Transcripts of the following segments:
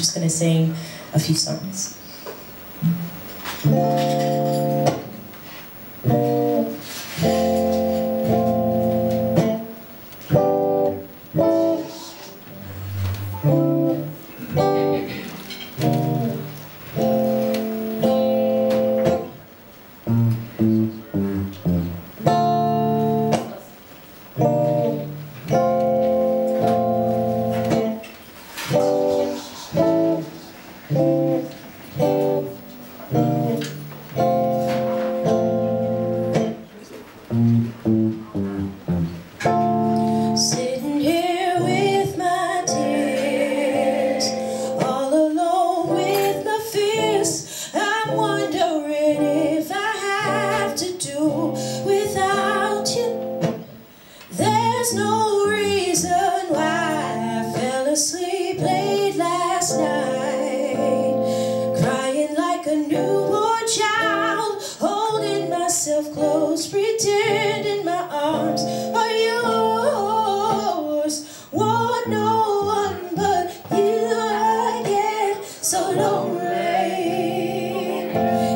just going to sing a few songs. There's no reason why I fell asleep late last night, crying like a newborn child, holding myself close, pretending my arms are yours. Want no one but you. I get so lonely.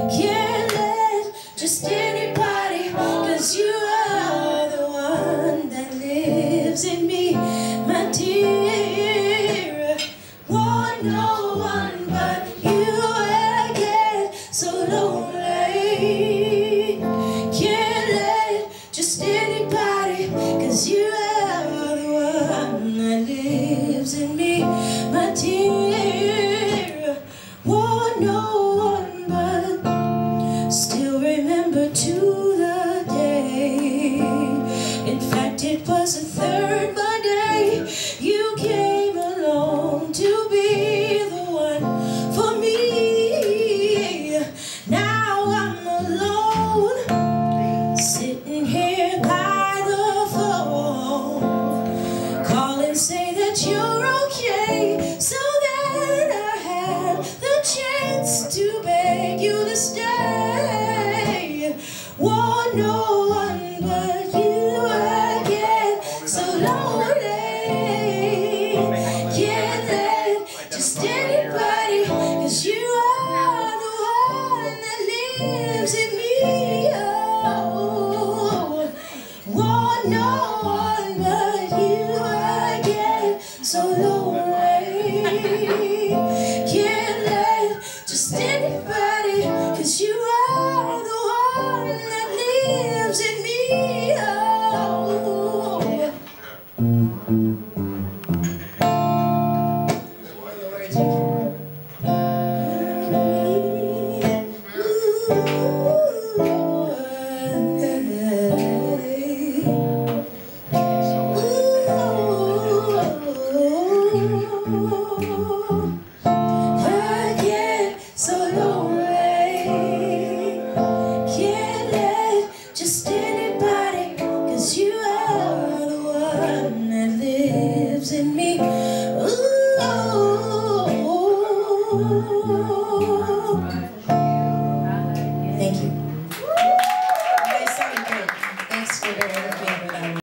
Can't let just anybody, cause you no one but you. So lonely. Can't let just anybody, cause you are the one that lives in me, my dear. To beg you to stay.